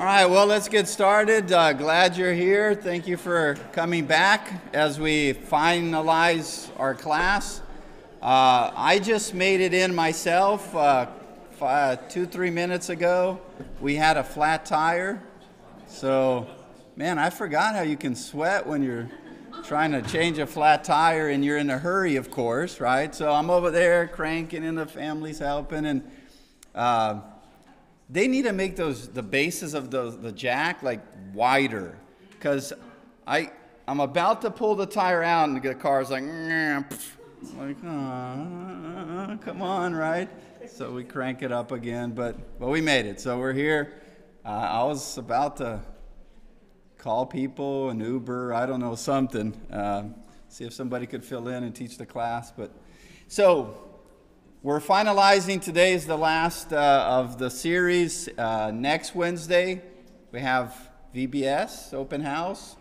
All right, well, let's get started. Uh, glad you're here. Thank you for coming back as we finalize our class. Uh, I just made it in myself uh, five, two, three minutes ago. We had a flat tire. So, man, I forgot how you can sweat when you're trying to change a flat tire and you're in a hurry, of course, right? So I'm over there cranking and the family's helping and uh, they need to make those the bases of the, the jack like wider. Because I I'm about to pull the tire out and the car's like like come on right? So we crank it up again but but we made it. So we're here. Uh, I was about to call people an Uber I don't know something uh, see if somebody could fill in and teach the class but so we're finalizing today is the last uh, of the series. Uh, next Wednesday, we have VBS, open house.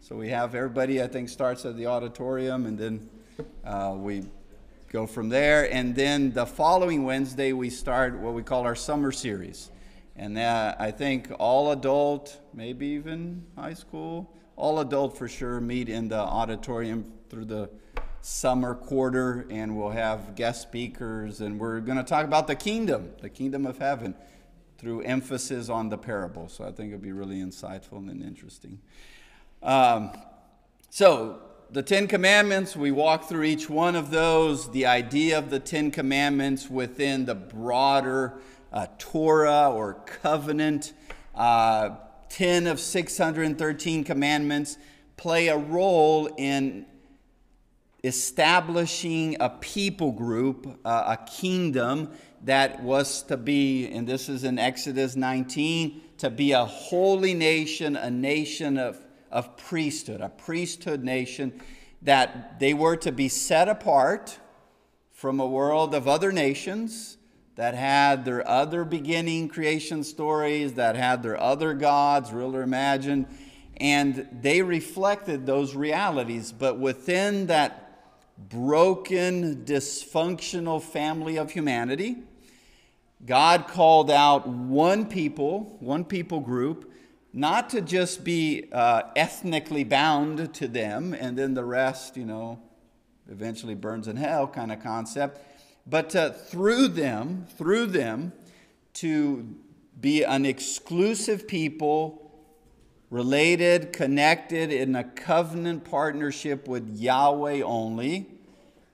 So we have everybody, I think, starts at the auditorium and then uh, we go from there. And then the following Wednesday, we start what we call our summer series. And I think all adult, maybe even high school, all adult for sure, meet in the auditorium through the summer quarter, and we'll have guest speakers, and we're going to talk about the kingdom, the kingdom of heaven, through emphasis on the parable. So I think it'll be really insightful and interesting. Um, so, the Ten Commandments, we walk through each one of those, the idea of the Ten Commandments within the broader uh, Torah or covenant. Uh, 10 of 613 commandments play a role in establishing a people group, uh, a kingdom that was to be, and this is in Exodus 19, to be a holy nation, a nation of, of priesthood, a priesthood nation, that they were to be set apart from a world of other nations that had their other beginning creation stories, that had their other gods, real or imagined, and they reflected those realities. But within that broken, dysfunctional family of humanity. God called out one people, one people group, not to just be uh, ethnically bound to them and then the rest, you know, eventually burns in hell kind of concept, but through them, through them, to be an exclusive people related, connected in a covenant partnership with Yahweh only,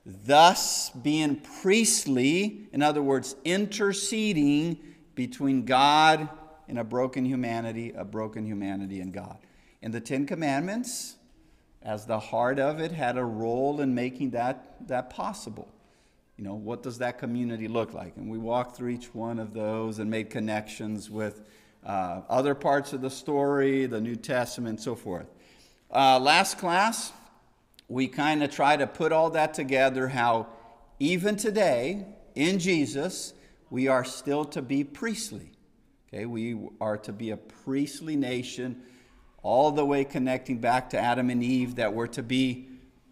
thus being priestly, in other words, interceding between God and a broken humanity, a broken humanity and God. And the Ten Commandments, as the heart of it, had a role in making that, that possible. You know, what does that community look like? And we walked through each one of those and made connections with uh, other parts of the story, the New Testament, so forth. Uh, last class, we kind of try to put all that together how even today, in Jesus, we are still to be priestly. Okay, we are to be a priestly nation, all the way connecting back to Adam and Eve, that we're to be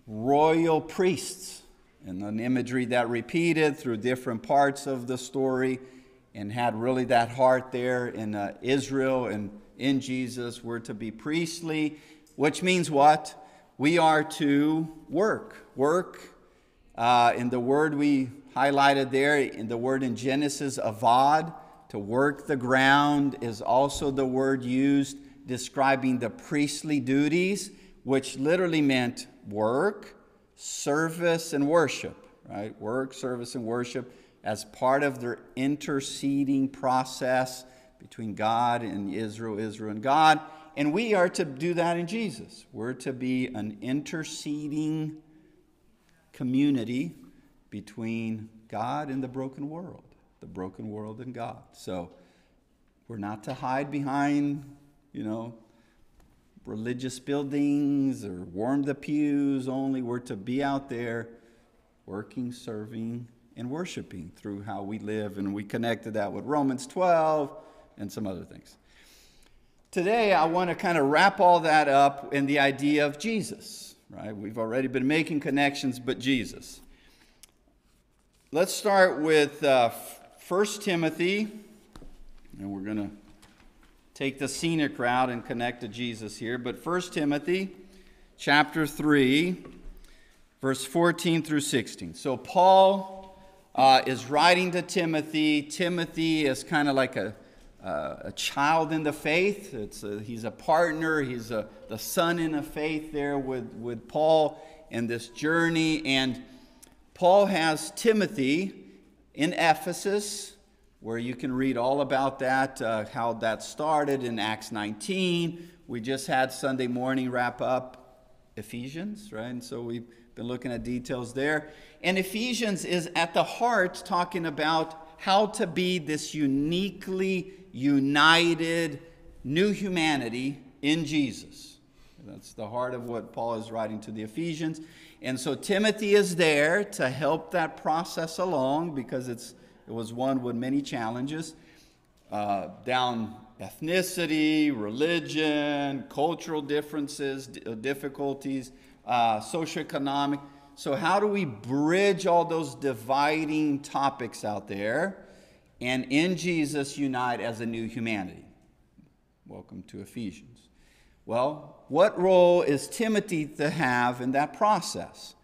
royal priests. And an imagery that repeated through different parts of the story and had really that heart there in uh, Israel and in Jesus. We're to be priestly, which means what? We are to work. Work uh, in the word we highlighted there, in the word in Genesis, avad, to work the ground, is also the word used describing the priestly duties, which literally meant work, service, and worship, right? Work, service, and worship as part of their interceding process between God and Israel, Israel and God. And we are to do that in Jesus. We're to be an interceding community between God and the broken world, the broken world and God. So we're not to hide behind, you know, religious buildings or warm the pews only. We're to be out there working, serving, and worshiping through how we live. And we connected that with Romans 12 and some other things. Today, I want to kind of wrap all that up in the idea of Jesus, right? We've already been making connections, but Jesus. Let's start with uh, 1 Timothy, and we're going to take the scenic route and connect to Jesus here. But 1 Timothy chapter 3, verse 14 through 16. So Paul uh, is writing to Timothy. Timothy is kind of like a, uh, a child in the faith. It's a, he's a partner, he's a, the son in the faith there with, with Paul in this journey. And Paul has Timothy in Ephesus where you can read all about that, uh, how that started in Acts 19. We just had Sunday morning wrap up Ephesians, right? And so we've been looking at details there. And Ephesians is at the heart talking about how to be this uniquely united new humanity in Jesus. That's the heart of what Paul is writing to the Ephesians. And so Timothy is there to help that process along because it's it was one with many challenges uh, down ethnicity, religion, cultural differences, uh, difficulties, uh, socioeconomic. So, how do we bridge all those dividing topics out there and in Jesus unite as a new humanity? Welcome to Ephesians. Well, what role is Timothy to have in that process?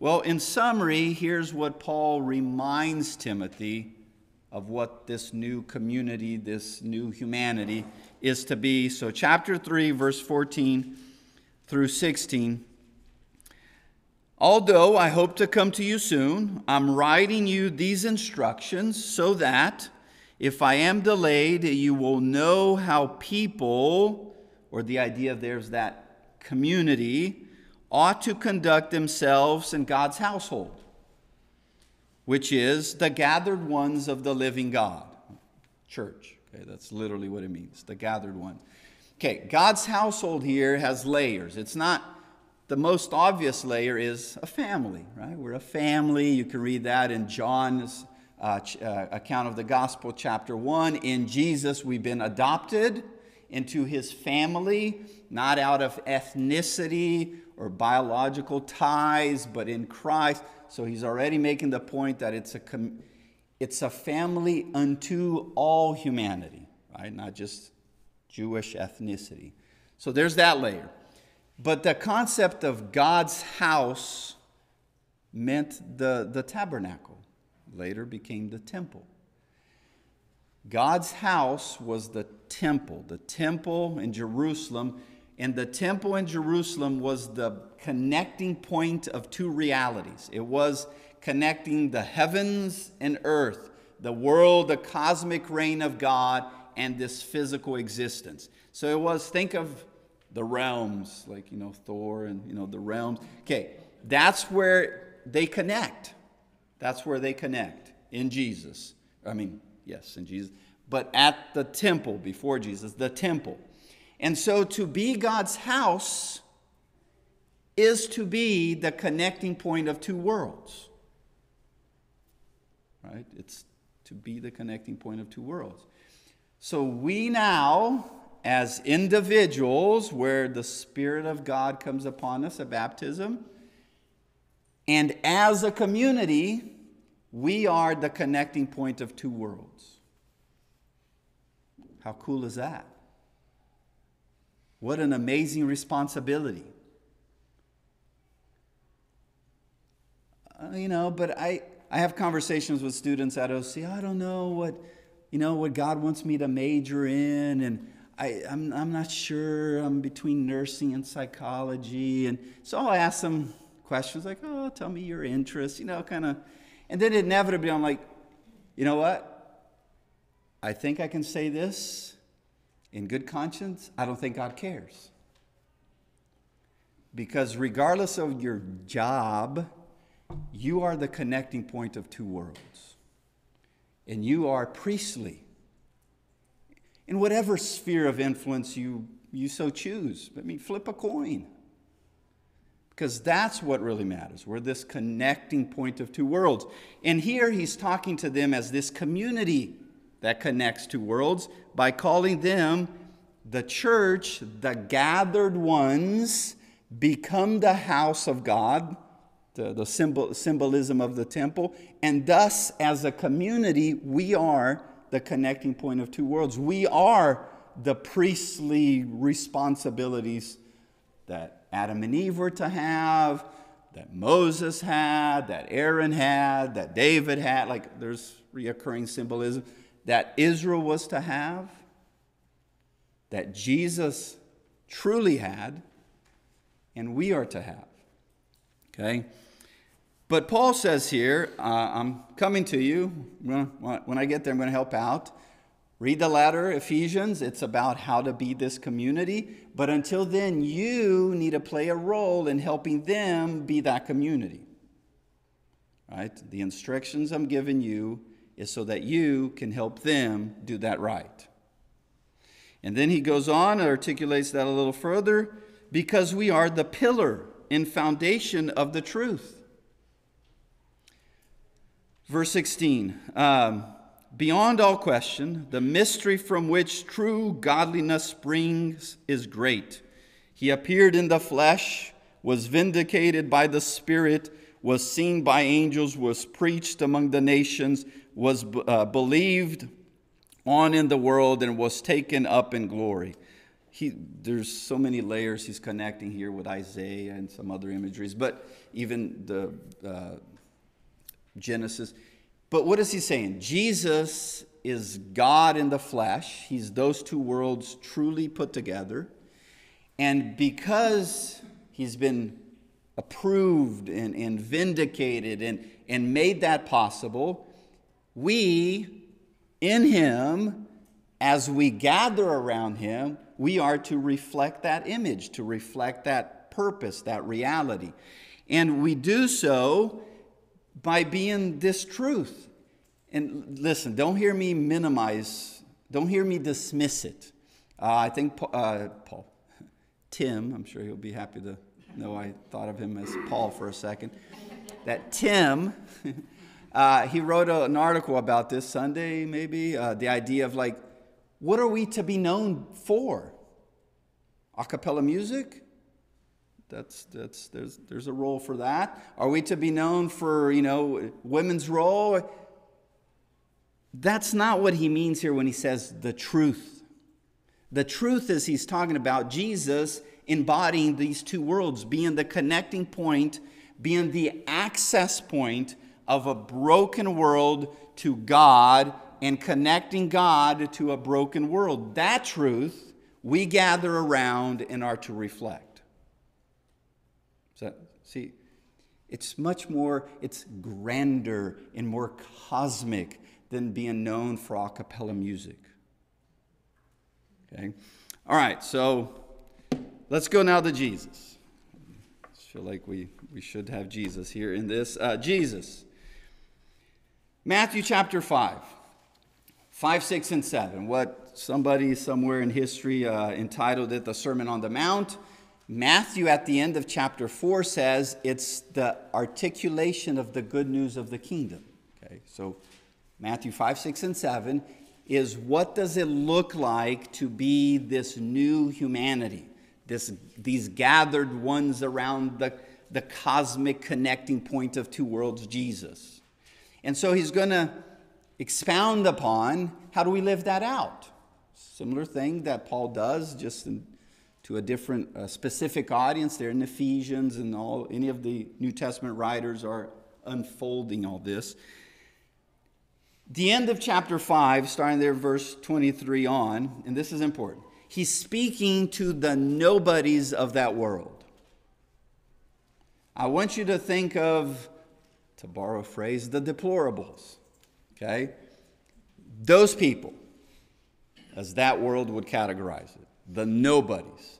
Well, in summary, here's what Paul reminds Timothy of what this new community, this new humanity is to be. So, chapter 3, verse 14 through 16. Although I hope to come to you soon, I'm writing you these instructions so that if I am delayed, you will know how people, or the idea there's that community, ought to conduct themselves in God's household, which is the gathered ones of the living God. Church. Okay, that's literally what it means, the gathered one. Okay, God's household here has layers. It's not the most obvious layer is a family, right? We're a family. You can read that in John's uh, ch- uh, account of the gospel, chapter 1. In Jesus, we've been adopted into his family, not out of ethnicity or biological ties, but in Christ. So he's already making the point that it's a, com- it's a family unto all humanity, right? Not just Jewish ethnicity. So there's that layer. But the concept of God's house meant the, the tabernacle, later became the temple. God's house was the temple, the temple in Jerusalem and the temple in Jerusalem was the connecting point of two realities. It was connecting the heavens and earth, the world, the cosmic reign of God, and this physical existence. So it was, think of the realms, like, you know, Thor and, you know, the realms. Okay, that's where they connect. That's where they connect in Jesus. I mean, yes, in Jesus. But at the temple before Jesus, the temple. And so to be God's house is to be the connecting point of two worlds. Right? It's to be the connecting point of two worlds. So we now, as individuals, where the Spirit of God comes upon us at baptism, and as a community, we are the connecting point of two worlds. How cool is that? What an amazing responsibility. Uh, you know, but I, I have conversations with students at OC. I don't know what, you know, what God wants me to major in, and I, I'm, I'm not sure. I'm between nursing and psychology. And so I'll ask them questions like, oh, tell me your interests, you know, kind of. And then inevitably I'm like, you know what? I think I can say this in good conscience, I don't think God cares. Because regardless of your job, you are the connecting point of two worlds. And you are priestly. In whatever sphere of influence you, you so choose. I mean, flip a coin. Because that's what really matters. We're this connecting point of two worlds. And here he's talking to them as this community that connects two worlds by calling them the church, the gathered ones, become the house of God, the, the symbol, symbolism of the temple, and thus, as a community, we are the connecting point of two worlds. We are the priestly responsibilities that Adam and Eve were to have, that Moses had, that Aaron had, that David had. Like there's reoccurring symbolism that Israel was to have, that Jesus truly had, and we are to have. Okay? But Paul says here, uh, I'm coming to you. When I get there, I'm going to help out. Read the letter, Ephesians. It's about how to be this community. But until then, you need to play a role in helping them be that community. Right? The instructions I'm giving you is so that you can help them do that right. And then he goes on and articulates that a little further because we are the pillar and foundation of the truth. Verse 16 um, Beyond all question, the mystery from which true godliness springs is great. He appeared in the flesh, was vindicated by the Spirit, was seen by angels, was preached among the nations, was uh, believed on in the world, and was taken up in glory. He, there's so many layers he's connecting here with Isaiah and some other imageries, but even the uh, Genesis. But what is he saying? Jesus is God in the flesh. He's those two worlds truly put together. And because he's been approved and, and vindicated and, and made that possible, we, in him, as we gather around him, we are to reflect that image, to reflect that purpose, that reality. And we do so by being this truth. And listen, don't hear me minimize, don't hear me dismiss it. Uh, I think Paul, uh, Paul, Tim, I'm sure he'll be happy to know I thought of him as Paul for a second. That Tim, uh, he wrote a, an article about this Sunday, maybe, uh, the idea of like, what are we to be known for? A cappella music? That's, that's, there's, there's a role for that. Are we to be known for, you know, women's role? That's not what he means here when he says the truth. The truth is he's talking about Jesus embodying these two worlds, being the connecting point, being the access point of a broken world to God and connecting God to a broken world. That truth we gather around and are to reflect. So, see, it's much more, it's grander and more cosmic than being known for a cappella music. Okay? All right, so let's go now to Jesus. I feel like we, we should have Jesus here in this. Uh, Jesus. Matthew chapter 5. 5, 6, and 7. What somebody somewhere in history uh, entitled it the Sermon on the Mount. Matthew, at the end of chapter 4, says it's the articulation of the good news of the kingdom. Okay, so Matthew 5, 6, and 7 is what does it look like to be this new humanity, this, these gathered ones around the, the cosmic connecting point of two worlds, Jesus. And so he's going to expound upon how do we live that out. Similar thing that Paul does just in to a different uh, specific audience there in Ephesians and all any of the New Testament writers are unfolding all this. The end of chapter 5, starting there, verse 23 on, and this is important. He's speaking to the nobodies of that world. I want you to think of, to borrow a phrase, the deplorables. Okay? Those people, as that world would categorize it, the nobodies.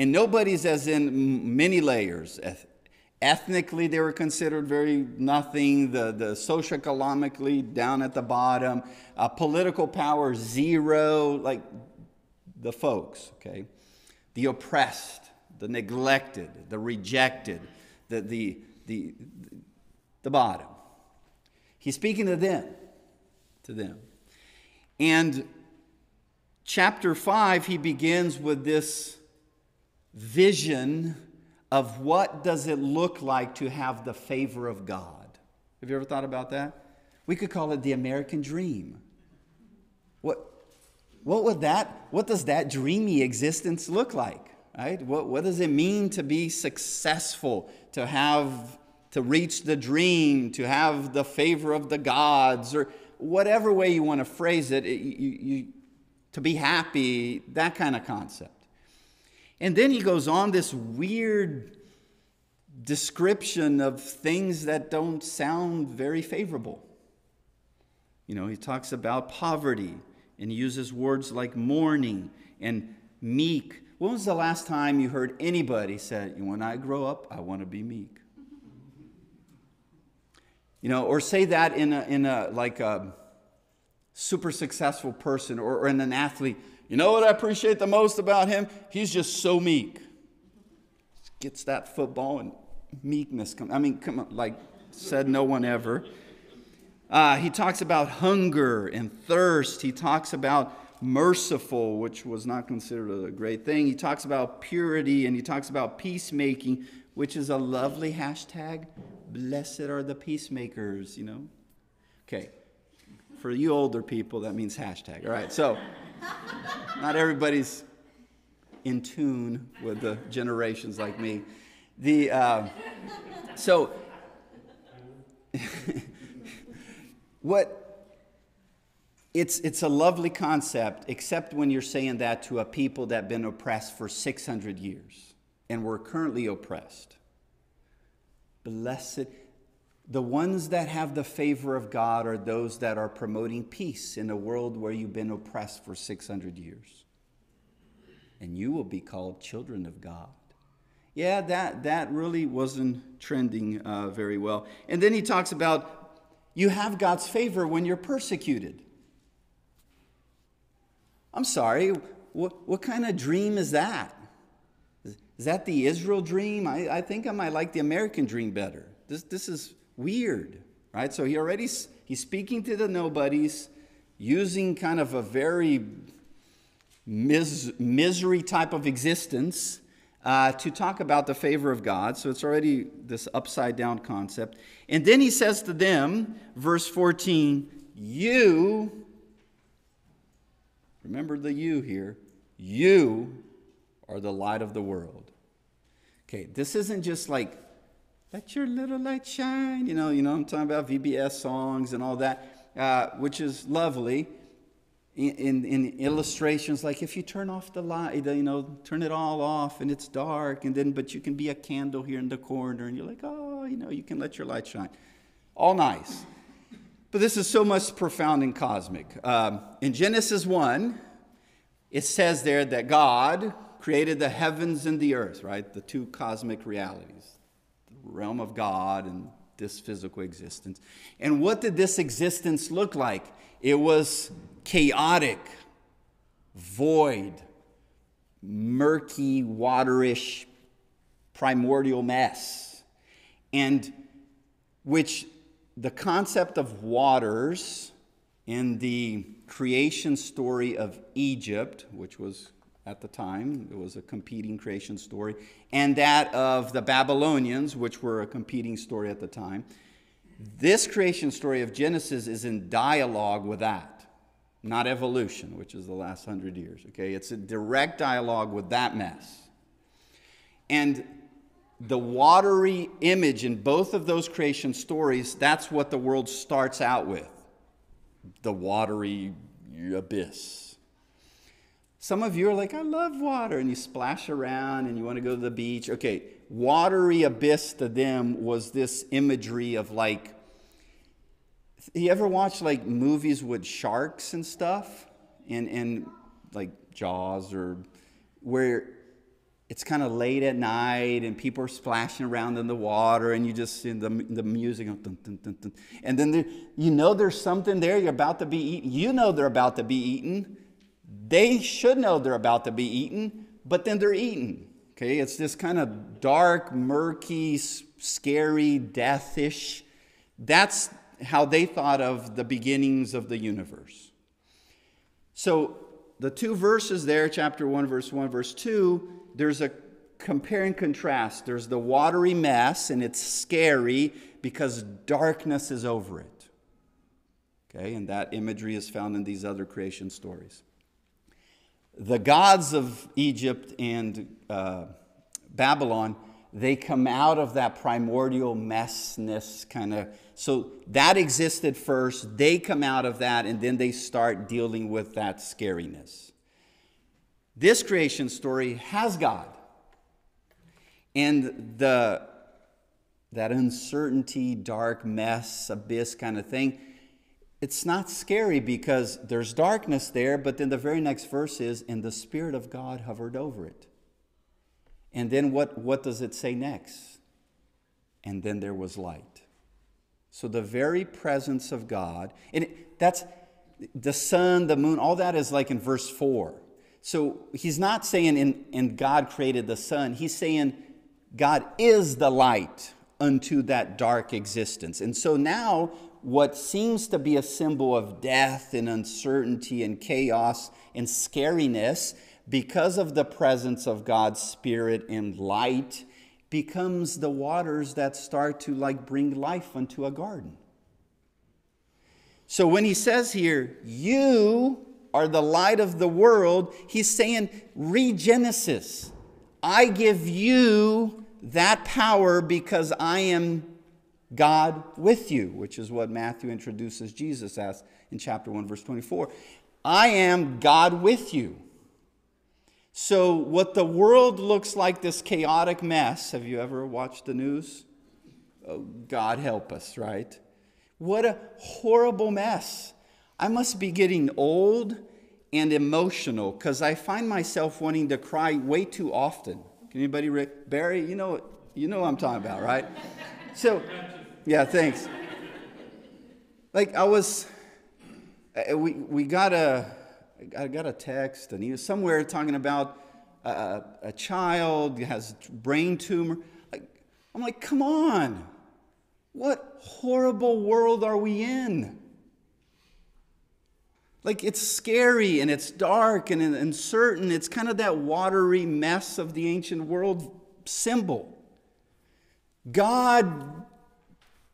And nobody's as in many layers. Ethnically, they were considered very nothing. The, the socioeconomically down at the bottom. Uh, political power, zero. Like the folks, okay? The oppressed, the neglected, the rejected, the, the, the, the bottom. He's speaking to them, to them. And chapter 5, he begins with this vision of what does it look like to have the favor of God. Have you ever thought about that? We could call it the American dream. What what would that, what does that dreamy existence look like? Right? What, what does it mean to be successful, to have, to reach the dream, to have the favor of the gods, or whatever way you want to phrase it, it you, you, to be happy, that kind of concept. And then he goes on this weird description of things that don't sound very favorable. You know, he talks about poverty and he uses words like mourning and meek. When was the last time you heard anybody say, When I grow up, I want to be meek? You know, or say that in a, in a like a super successful person or, or in an athlete. You know what I appreciate the most about him? He's just so meek. Gets that football and meekness. Come, I mean, come on, like said no one ever. Uh, he talks about hunger and thirst. He talks about merciful, which was not considered a great thing. He talks about purity and he talks about peacemaking, which is a lovely hashtag. Blessed are the peacemakers, you know? Okay. For you older people, that means hashtag. All right. So, not everybody's in tune with the generations like me. The, uh, so, what it's, it's a lovely concept, except when you're saying that to a people that have been oppressed for 600 years and we're currently oppressed. Blessed. The ones that have the favor of God are those that are promoting peace in a world where you've been oppressed for 600 years. And you will be called children of God. Yeah, that, that really wasn't trending uh, very well. And then he talks about you have God's favor when you're persecuted. I'm sorry, what, what kind of dream is that? Is that the Israel dream? I, I think I might like the American dream better. This, this is weird, right? So he already, he's speaking to the nobodies using kind of a very mis- misery type of existence uh, to talk about the favor of God. So it's already this upside down concept. And then he says to them, verse 14, You Remember the you here. You are the light of the world. Okay, this isn't just like, let your little light shine. You know, you know I'm talking about VBS songs and all that, uh, which is lovely. In, in, in, illustrations, like if you turn off the light, you know, turn it all off and it's dark, and then, but you can be a candle here in the corner, and you're like, oh, you know, you can let your light shine. All nice. But this is so much profound and cosmic. Um, in Genesis 1, it says there that God created the heavens and the earth, right? The two cosmic realities, realm of God and this physical existence. And what did this existence look like? It was chaotic, void, murky, waterish, primordial mess. And which the concept of waters in the creation story of Egypt, which was at the time, it was a competing creation story, and that of the Babylonians, which were a competing story at the time. This creation story of Genesis is in dialogue with that, not evolution, which is the last hundred years. Okay, it's a direct dialogue with that mess. And the watery image in both of those creation stories, that's what the world starts out with the watery abyss. Some of you are like, I love water, and you splash around and you want to go to the beach. Okay, watery abyss to them was this imagery of like, you ever watch like movies with sharks and stuff? And, and like Jaws or where it's kind of late at night and people are splashing around in the water and you just see the, the music and then there, you know there's something there you're about to be eaten you know they're about to be eaten they should know they're about to be eaten but then they're eaten okay it's this kind of dark murky scary deathish that's how they thought of the beginnings of the universe so the two verses there chapter 1 verse 1 verse 2 there's a compare and contrast. There's the watery mess, and it's scary because darkness is over it. Okay, and that imagery is found in these other creation stories. The gods of Egypt and uh, Babylon, they come out of that primordial messness kind of. So that existed first. They come out of that, and then they start dealing with that scariness. This creation story has God. And the, that uncertainty, dark mess, abyss kind of thing, it's not scary because there's darkness there, but then the very next verse is, and the Spirit of God hovered over it. And then what, what does it say next? And then there was light. So the very presence of God, and that's the sun, the moon, all that is like in verse 4. So he's not saying in, in God created the sun, he's saying God is the light unto that dark existence. And so now what seems to be a symbol of death and uncertainty and chaos and scariness because of the presence of God's Spirit and light, becomes the waters that start to like bring life unto a garden. So when he says here, you are the light of the world, he's saying, regenesis. I give you that power because I am God with you, which is what Matthew introduces Jesus as in chapter 1, verse 24. I am God with you. So, what the world looks like, this chaotic mess, have you ever watched the news? Oh, God help us, right? What a horrible mess. I must be getting old and emotional because I find myself wanting to cry way too often. Can anybody, re- Barry, you know, you know what I'm talking about, right? So, yeah, thanks. Like I was, uh, we, we got a, I got a text, and he was somewhere talking about a, a child has brain tumor. Like, I'm like, come on. What horrible world are we in? Like, it's scary and it's dark and uncertain. It's kind of that watery mess of the ancient world symbol. God,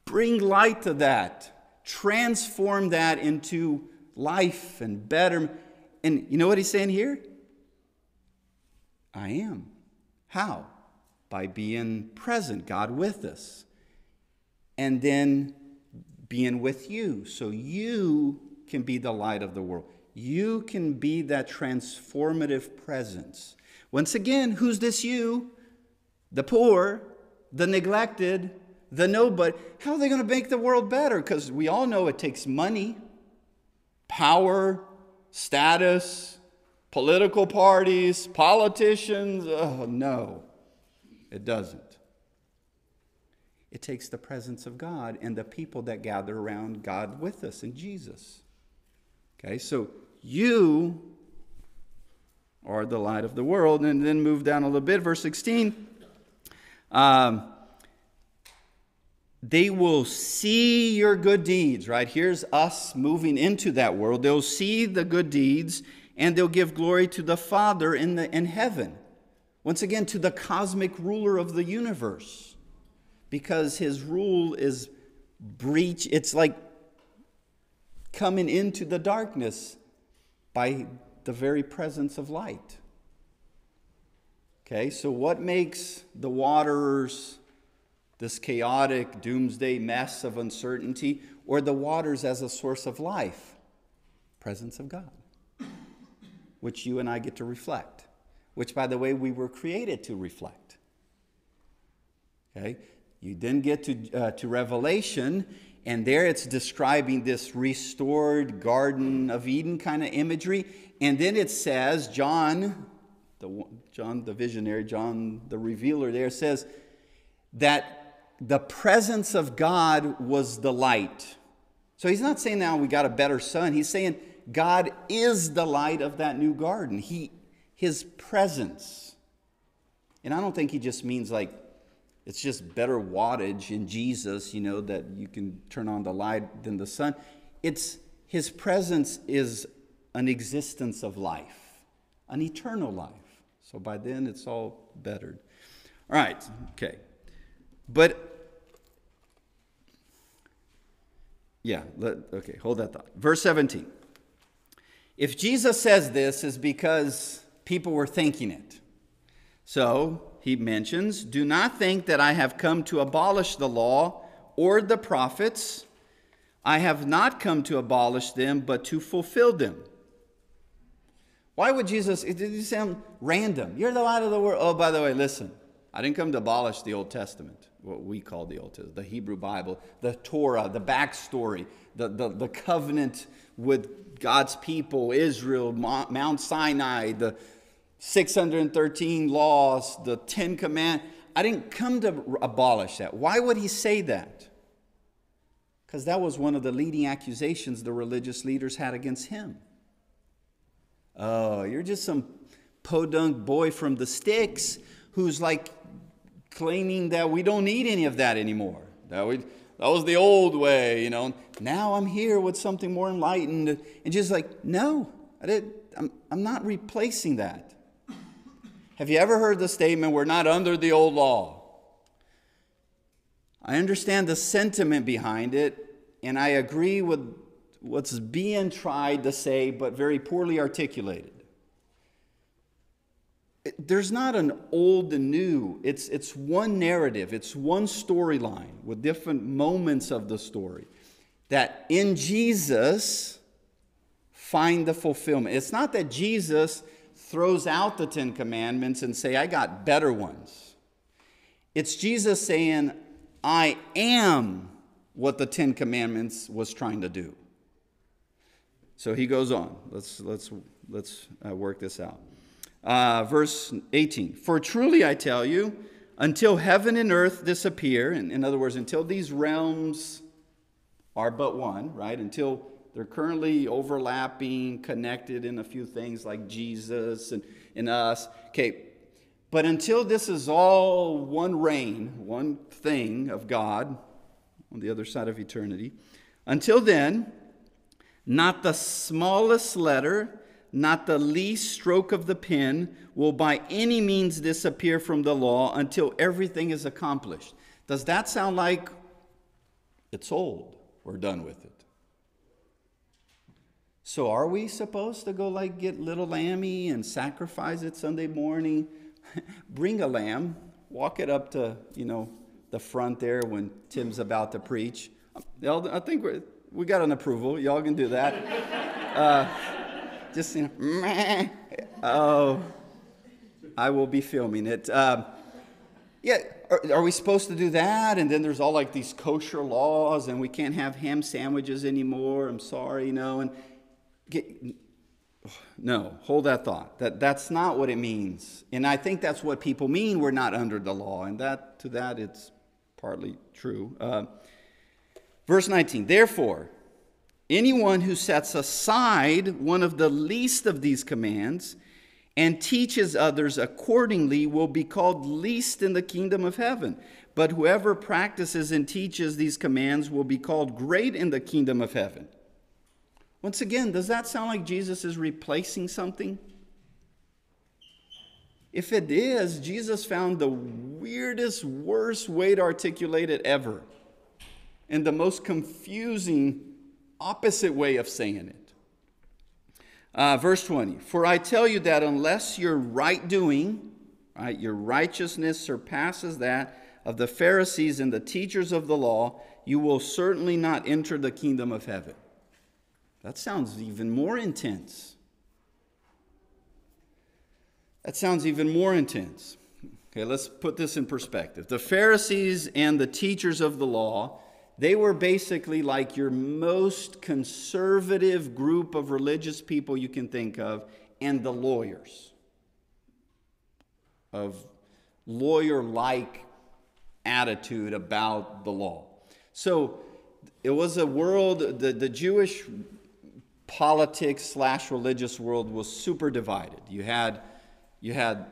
bring light to that, transform that into life and better. And you know what he's saying here? I am. How? By being present, God with us. And then being with you. So you can be the light of the world. You can be that transformative presence. Once again, who's this you? The poor, the neglected, the nobody. How are they going to make the world better? Because we all know it takes money, power, status, political parties, politicians. Oh, no, it doesn't. It takes the presence of God and the people that gather around God with us and Jesus. Okay, so you are the light of the world. And then move down a little bit, verse 16. Um, they will see your good deeds, right? Here's us moving into that world. They'll see the good deeds and they'll give glory to the Father in, the, in heaven. Once again, to the cosmic ruler of the universe. Because his rule is breach, it's like coming into the darkness by the very presence of light. Okay, so what makes the waters this chaotic doomsday mess of uncertainty, or the waters as a source of life? Presence of God, which you and I get to reflect, which, by the way, we were created to reflect. Okay? You then get to, uh, to Revelation, and there it's describing this restored Garden of Eden kind of imagery. And then it says, John, the, John the visionary, John the revealer there says that the presence of God was the light. So he's not saying now we got a better sun. He's saying God is the light of that new garden. He, his presence. And I don't think he just means like it's just better wattage in Jesus, you know, that you can turn on the light than the sun. It's his presence is an existence of life, an eternal life. So by then it's all bettered. All right, okay. But, yeah, let, okay, hold that thought. Verse 17. If Jesus says this, is because people were thinking it. So he mentions, Do not think that I have come to abolish the law or the prophets. I have not come to abolish them, but to fulfill them. Why would Jesus, it did sound random? You're the light of the world. Oh, by the way, listen, I didn't come to abolish the Old Testament, what we call the Old Testament, the Hebrew Bible, the Torah, the backstory, the, the, the covenant with God's people, Israel, Mount Sinai, the 613 laws, the Ten Commandments. I didn't come to abolish that. Why would he say that? Because that was one of the leading accusations the religious leaders had against him. Oh, you're just some podunk boy from the sticks who's like claiming that we don't need any of that anymore. That, we, that was the old way, you know. Now I'm here with something more enlightened. And just like, no, I did, I'm, I'm not replacing that. Have you ever heard the statement, we're not under the old law? I understand the sentiment behind it, and I agree with what's being tried to say, but very poorly articulated. There's not an old and new. It's, it's one narrative, it's one storyline with different moments of the story that in Jesus find the fulfillment. It's not that Jesus throws out the Ten Commandments and say, I got better ones. It's Jesus saying, I am what the Ten Commandments was trying to do. So he goes on. Let's, let's, let's uh, work this out. Uh, verse 18 For truly I tell you, until heaven and earth disappear, in, in other words, until these realms are but one, right? Until they're currently overlapping, connected in a few things like Jesus and, and us. Okay, but until this is all one reign, one thing of God on the other side of eternity, until then, not the smallest letter, not the least stroke of the pen will by any means disappear from the law until everything is accomplished. Does that sound like it's old? We're done with it. So are we supposed to go like get little lammy and sacrifice it Sunday morning? Bring a lamb, walk it up to, you know, the front there when Tim's about to preach. I think we're we got an approval. Y'all can do that. Uh, just, you know, meh. oh, I will be filming it. Uh, yeah, are, are, we supposed to do that? And then there's all like these kosher laws, and we can't have ham sandwiches anymore. I'm sorry, you know. And get, no, hold that thought. That that's not what it means. And I think that's what people mean. We're not under the law, and that to that it's partly true. Uh, Verse 19, therefore, anyone who sets aside one of the least of these commands and teaches others accordingly will be called least in the kingdom of heaven. But whoever practices and teaches these commands will be called great in the kingdom of heaven. Once again, does that sound like Jesus is replacing something? If it is, Jesus found the weirdest, worst way to articulate it ever and the most confusing opposite way of saying it. Uh, verse 20 For I tell you that unless your right doing, right, your righteousness surpasses that of the Pharisees and the teachers of the law, you will certainly not enter the kingdom of heaven. That sounds even more intense. That sounds even more intense. Okay, let's put this in perspective. The Pharisees and the teachers of the law they were basically like your most conservative group of religious people you can think of, and the lawyers of lawyer like attitude about the law. So it was a world, the, the Jewish politics slash religious world was super divided. You had, you had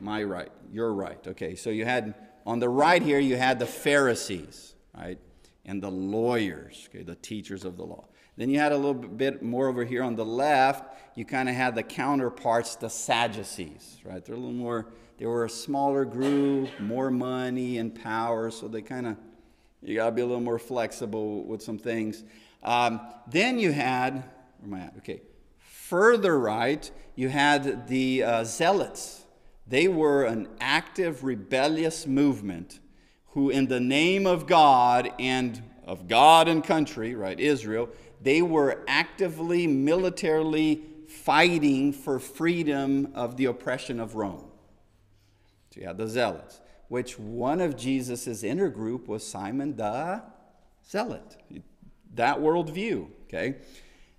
my right, your right. Okay, so you had on the right here, you had the Pharisees right? And the lawyers, okay, the teachers of the law. Then you had a little bit more over here on the left, you kind of had the counterparts, the Sadducees, right? They're a little more, they were a smaller group, more money and power, so they kind of, you got to be a little more flexible with some things. Um, then you had Where am I at? Okay. Further right, you had the uh, Zealots. They were an active, rebellious movement who, in the name of God and of God and country, right, Israel, they were actively, militarily fighting for freedom of the oppression of Rome. So you had the Zealots, which one of Jesus' inner group was Simon the Zealot. That worldview, okay?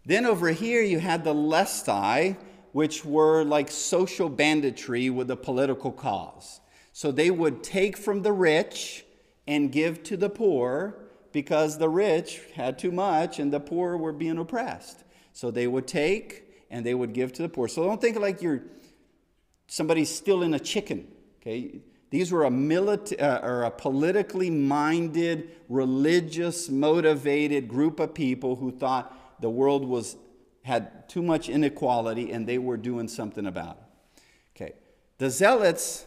Then over here you had the Lestai, which were like social banditry with a political cause. So they would take from the rich and give to the poor because the rich had too much and the poor were being oppressed. So they would take and they would give to the poor. So don't think like you're somebody's stealing a chicken. Okay, these were a milita- uh, or a politically minded, religious motivated group of people who thought the world was, had too much inequality and they were doing something about it. Okay. The zealots,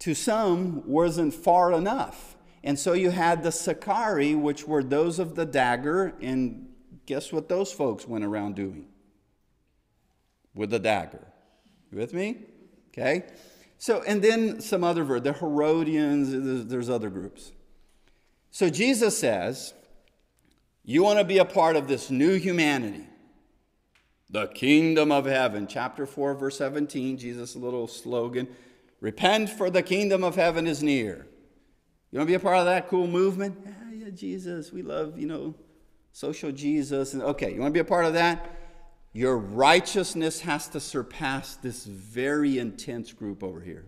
to some, wasn't far enough. And so you had the Sicarii, which were those of the dagger, and guess what those folks went around doing? With the dagger. You with me? Okay? So, and then some other verse, the Herodians, there's other groups. So Jesus says, you want to be a part of this new humanity, the kingdom of heaven. Chapter 4, verse 17, Jesus' little slogan Repent, for the kingdom of heaven is near. You want to be a part of that cool movement? Yeah, yeah, Jesus. We love, you know, social Jesus. And okay, you want to be a part of that? Your righteousness has to surpass this very intense group over here,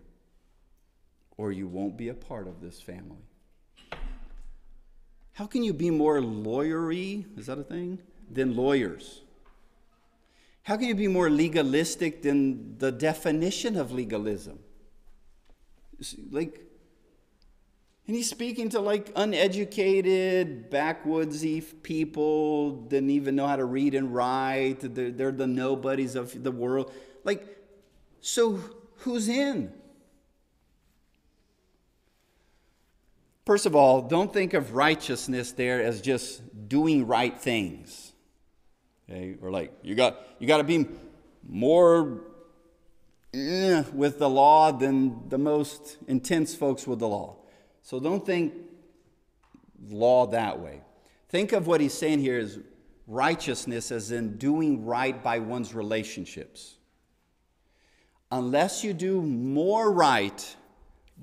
or you won't be a part of this family. How can you be more lawyery? Is that a thing? Than lawyers? How can you be more legalistic than the definition of legalism? Like, and he's speaking to like uneducated, backwoodsy people, didn't even know how to read and write. They're, they're the nobodies of the world. Like, so who's in? First of all, don't think of righteousness there as just doing right things. Okay? Or like you got you got to be more eh, with the law than the most intense folks with the law. So don't think law that way. Think of what he's saying here is righteousness as in doing right by one's relationships. Unless you do more right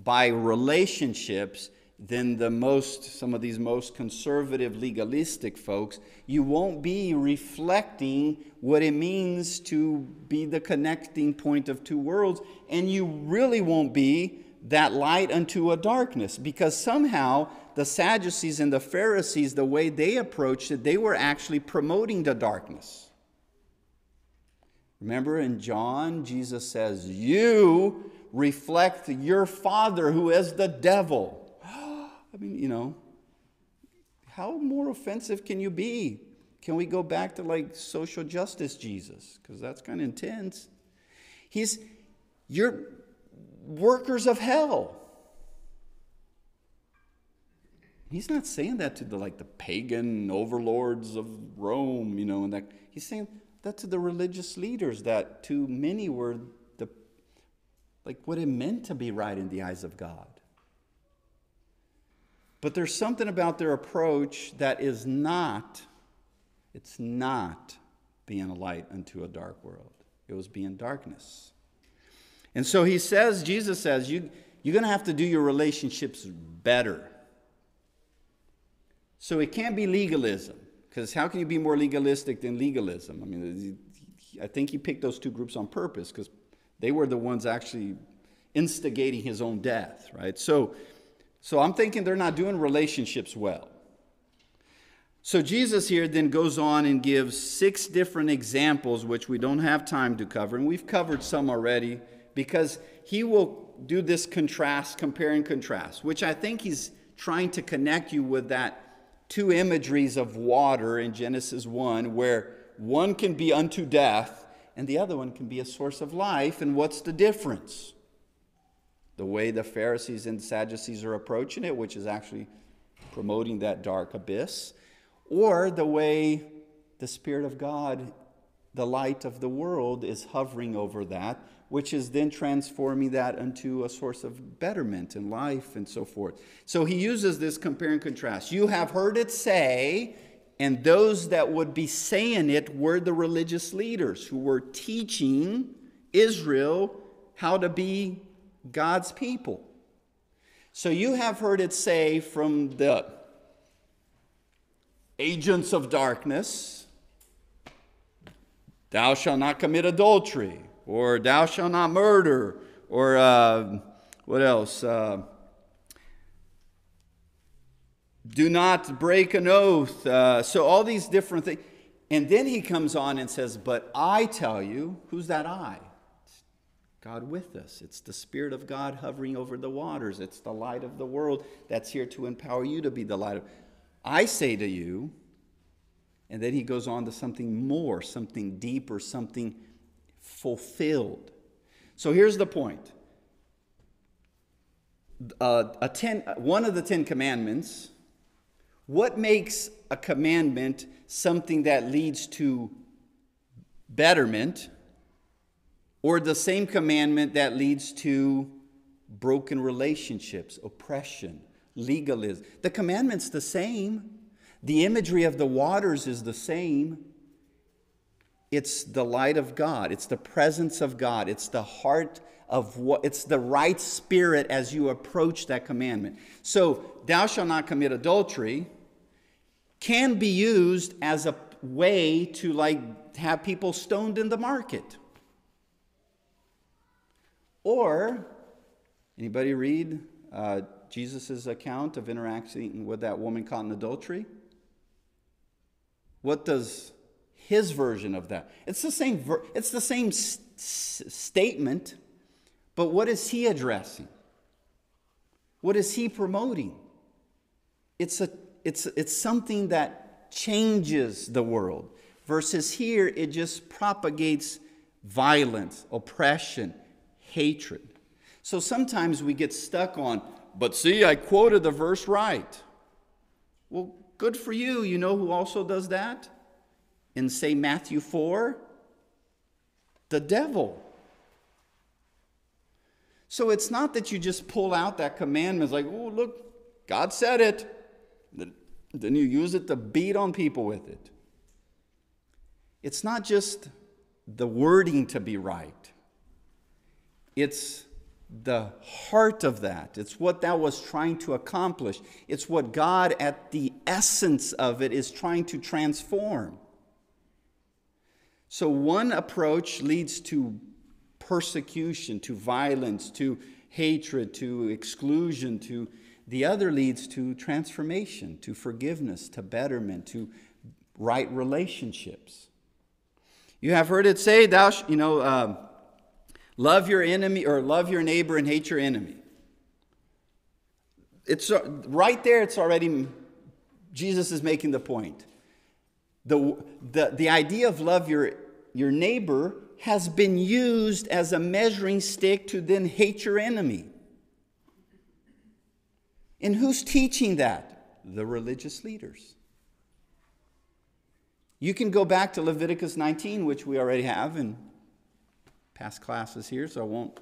by relationships, than the most, some of these most conservative legalistic folks, you won't be reflecting what it means to be the connecting point of two worlds, and you really won't be that light unto a darkness because somehow the Sadducees and the Pharisees, the way they approached it, they were actually promoting the darkness. Remember in John, Jesus says, You reflect your Father who is the devil. I mean, you know, how more offensive can you be? Can we go back to like social justice Jesus? Because that's kind of intense. He's, you're workers of hell. He's not saying that to the like the pagan overlords of Rome, you know, and that he's saying that to the religious leaders that to many were the like what it meant to be right in the eyes of God. But there's something about their approach that is not, it's not being a light unto a dark world. It was being darkness. And so he says, Jesus says, you, you're going to have to do your relationships better. So it can't be legalism, because how can you be more legalistic than legalism? I mean, I think he picked those two groups on purpose, because they were the ones actually instigating his own death, right? So so I'm thinking they're not doing relationships well. So Jesus here then goes on and gives six different examples, which we don't have time to cover. And we've covered some already because he will do this contrast, compare and contrast, which I think he's trying to connect you with that two imageries of water in Genesis 1, where one can be unto death and the other one can be a source of life. And what's the difference? the way the Pharisees and Sadducees are approaching it, which is actually promoting that dark abyss, or the way the Spirit of God, the light of the world, is hovering over that, which is then transforming that into a source of betterment in life and so forth. So he uses this compare and contrast. You have heard it say, and those that would be saying it were the religious leaders who were teaching Israel how to be God's people. So you have heard it say from the agents of darkness, Thou shalt not commit adultery, or Thou shalt not murder, or uh, what else? Uh, do not break an oath. Uh, so, all these different things. And then he comes on and says, But I tell you, who's that I? God with us. It's the Spirit of God hovering over the waters. It's the light of the world that's here to empower you to be the light of. I say to you, and then he goes on to something more, something deeper, something fulfilled. So here's the point. Uh, a ten, one of the Ten Commandments, what makes a commandment something that leads to betterment? Or the same commandment that leads to broken relationships, oppression, legalism. The commandment's the same. The imagery of the waters is the same. It's the light of God, it's the presence of God, it's the heart of what it's the right spirit as you approach that commandment. So, thou shalt not commit adultery can be used as a way to like have people stoned in the market. Or, anybody read uh, Jesus' account of interacting with that woman caught in adultery? What does his version of that? It's the same, ver- it's the same s- s- statement, but what is he addressing? What is he promoting? It's, a, it's, it's something that changes the world, versus here, it just propagates violence, oppression, hatred. So sometimes we get stuck on, but see, I quoted the verse right. Well, good for you. You know who also does that? In, say, Matthew 4? The devil. So it's not that you just pull out that commandment, like, oh, look, God said it. Then you use it to beat on people with it. It's not just the wording to be right. It's the heart of that. It's what that was trying to accomplish. It's what God, at the essence of it, is trying to transform. So, one approach leads to persecution, to violence, to hatred, to exclusion, to the other leads to transformation, to forgiveness, to betterment, to right relationships. You have heard it say, "Thou, you know, uh, Love your enemy or love your neighbor and hate your enemy. It's uh, right there, it's already, Jesus is making the point. The, the, the idea of love your, your neighbor has been used as a measuring stick to then hate your enemy. And who's teaching that? The religious leaders. You can go back to Leviticus 19, which we already have, and past classes here, so I won't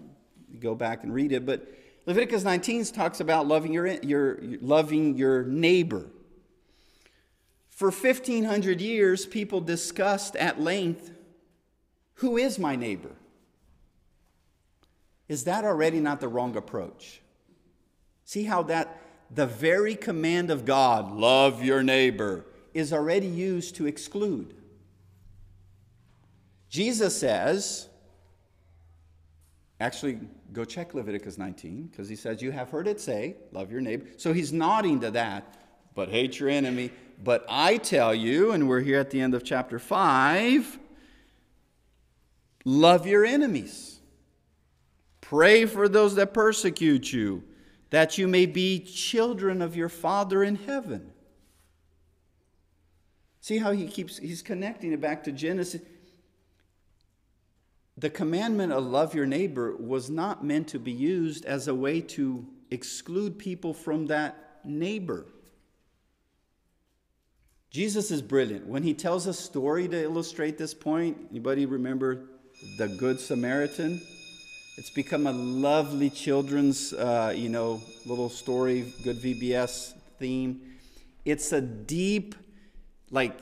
go back and read it. But Leviticus 19 talks about loving your, your, loving your neighbor. For 1500 years, people discussed at length who is my neighbor? Is that already not the wrong approach? See how that, the very command of God, love your neighbor, is already used to exclude. Jesus says, Actually, go check Leviticus 19 because he says, You have heard it say, love your neighbor. So he's nodding to that, but hate your enemy. But I tell you, and we're here at the end of chapter 5, love your enemies. Pray for those that persecute you, that you may be children of your Father in heaven. See how he keeps he's connecting it back to Genesis the commandment of love your neighbor was not meant to be used as a way to exclude people from that neighbor. Jesus is brilliant. When he tells a story to illustrate this point, anybody remember the Good Samaritan? It's become a lovely children's, uh, you know, little story, good VBS theme. It's a deep, like,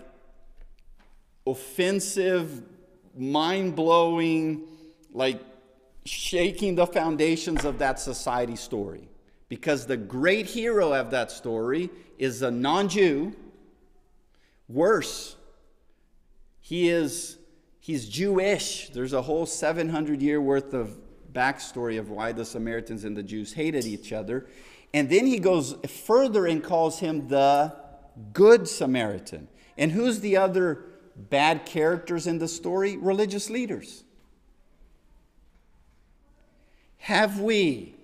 offensive, mind blowing, like, shaking the foundations of that society story. Because the great hero of that story is a non Jew Worse, he is he's Jewish. There's a whole 700 year worth of backstory of why the Samaritans and the Jews hated each other. And then he goes further and calls him the Good Samaritan. And who's the other bad characters in the story? Religious leaders. Have we,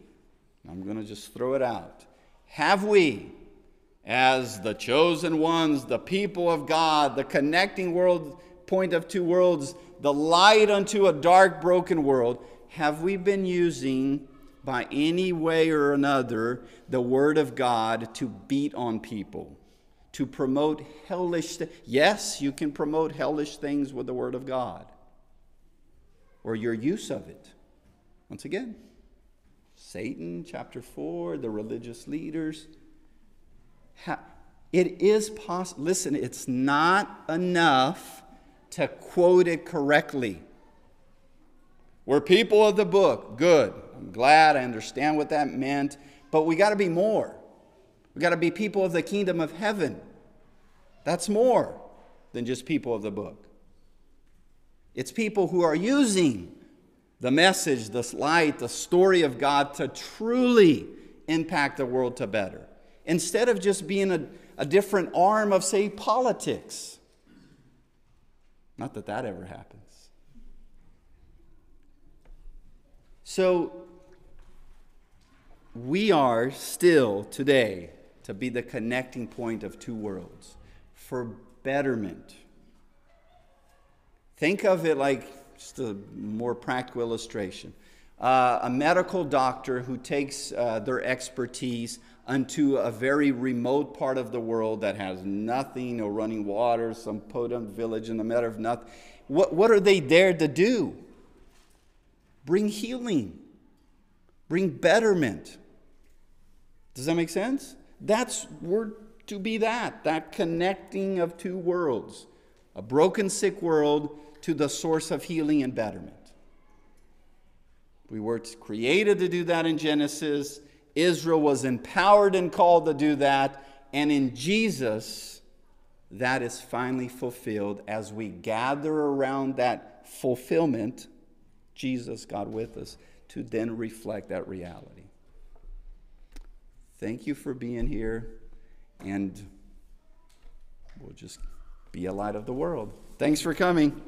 I'm going to just throw it out, have we as the chosen ones, the people of God, the connecting world, point of two worlds, the light unto a dark, broken world, have we been using by any way or another the Word of God to beat on people, to promote hellish th- Yes, you can promote hellish things with the Word of God or your use of it. Once again, Satan, chapter 4, the religious leaders it is possible. Listen, it's not enough to quote it correctly. We're people of the book. Good. I'm glad. I understand what that meant. But we got to be more. We got to be people of the kingdom of heaven. That's more than just people of the book. It's people who are using the message, the light, the story of God to truly impact the world to better instead of just being a, a different arm of, say, politics. Not that that ever happens. So, we are still today to be the connecting point of two worlds for betterment. Think of it like just a more practical illustration. Uh, a medical doctor who takes uh, their expertise unto a very remote part of the world that has nothing, no running water, some podunk village in the matter of nothing. What, what are they there to do? Bring healing, bring betterment. Does that make sense? That's, we're to be that, that connecting of two worlds a broken, sick world to the source of healing and betterment. We were created to do that in Genesis. Israel was empowered and called to do that. And in Jesus, that is finally fulfilled as we gather around that fulfillment, Jesus, God with us, to then reflect that reality. Thank you for being here, and we'll just be a light of the world. Thanks for coming.